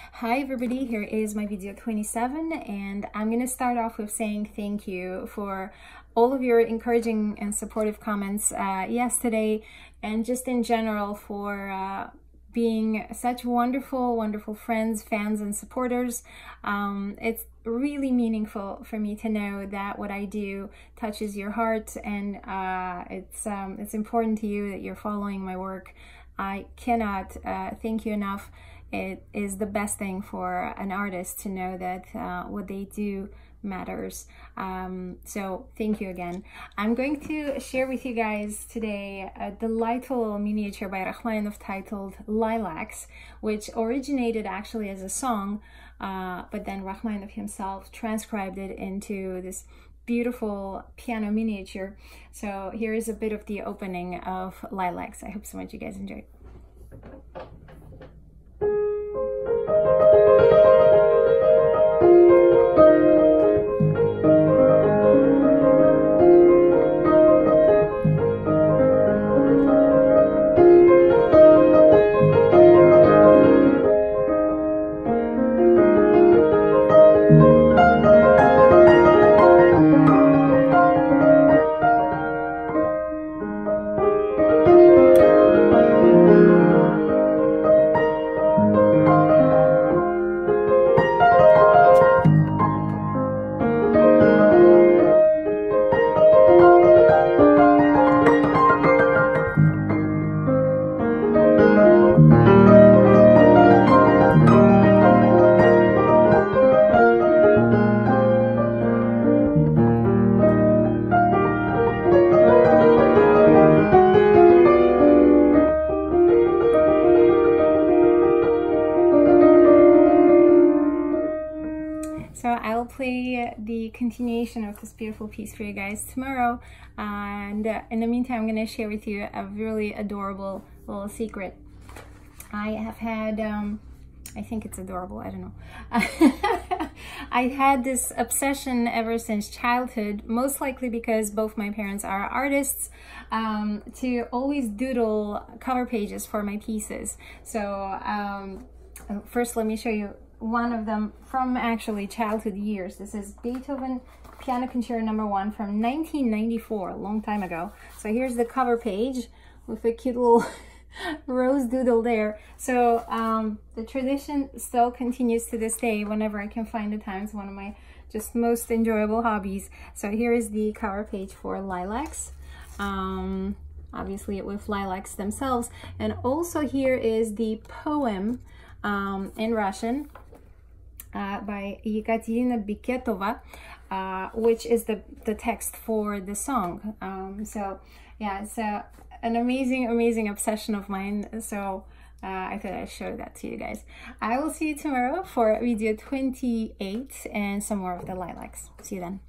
Hi everybody, here is my video 27 and I'm gonna start off with saying thank you for all of your encouraging and supportive comments uh, yesterday and just in general for uh, being such wonderful, wonderful friends, fans, and supporters. Um, it's really meaningful for me to know that what I do touches your heart and uh, it's, um, it's important to you that you're following my work. I cannot uh, thank you enough. It is the best thing for an artist to know that uh, what they do matters. Um, so thank you again. I'm going to share with you guys today a delightful miniature by Rachmaninoff titled Lilacs, which originated actually as a song, uh, but then Rachmaninoff himself transcribed it into this beautiful piano miniature. So here is a bit of the opening of Lilacs. I hope so much you guys enjoy. Play the continuation of this beautiful piece for you guys tomorrow. And in the meantime, I'm going to share with you a really adorable little secret. I have had, um, I think it's adorable, I don't know. I had this obsession ever since childhood, most likely because both my parents are artists, um, to always doodle cover pages for my pieces. So um, first let me show you one of them from actually childhood years. This is Beethoven Piano Concerto number one from 1994, a long time ago. So here's the cover page with a cute little rose doodle there. So um, the tradition still continues to this day whenever I can find the time. It's one of my just most enjoyable hobbies. So here is the cover page for Lilacs. Um, obviously it with lilacs themselves. And also here is the poem um, in Russian uh, by Yekaterina Beketova, uh, which is the, the text for the song. Um, so yeah, it's a, an amazing, amazing obsession of mine. So uh, I thought I'd show that to you guys. I will see you tomorrow for video 28 and some more of the lilacs. See you then.